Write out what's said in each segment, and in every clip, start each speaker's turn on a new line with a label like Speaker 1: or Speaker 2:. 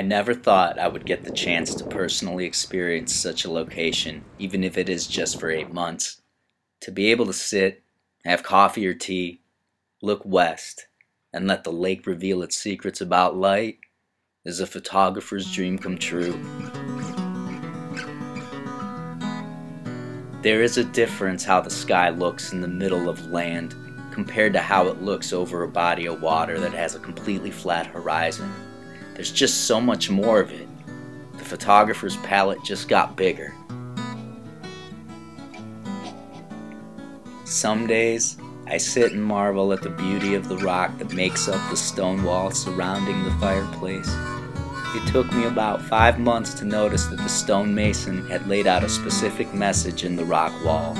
Speaker 1: I never thought I would get the chance to personally experience such a location, even if it is just for eight months. To be able to sit, have coffee or tea, look west, and let the lake reveal its secrets about light is a photographer's dream come true. There is a difference how the sky looks in the middle of land compared to how it looks over a body of water that has a completely flat horizon. There's just so much more of it. The photographer's palette just got bigger. Some days, I sit and marvel at the beauty of the rock that makes up the stone wall surrounding the fireplace. It took me about five months to notice that the stonemason had laid out a specific message in the rock wall.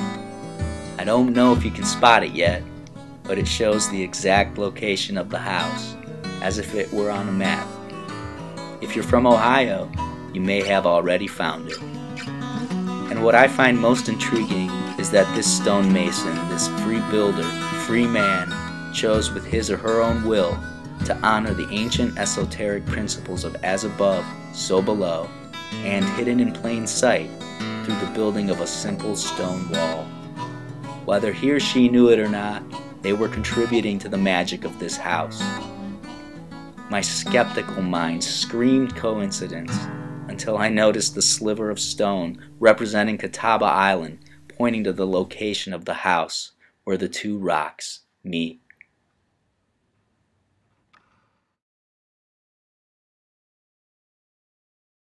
Speaker 1: I don't know if you can spot it yet, but it shows the exact location of the house, as if it were on a map. If you're from Ohio, you may have already found it. And what I find most intriguing is that this stonemason, this free builder, free man, chose with his or her own will to honor the ancient esoteric principles of as above, so below, and hidden in plain sight through the building of a simple stone wall. Whether he or she knew it or not, they were contributing to the magic of this house. My skeptical mind screamed coincidence until I noticed the sliver of stone representing Catawba Island pointing to the location of the house where the two rocks meet.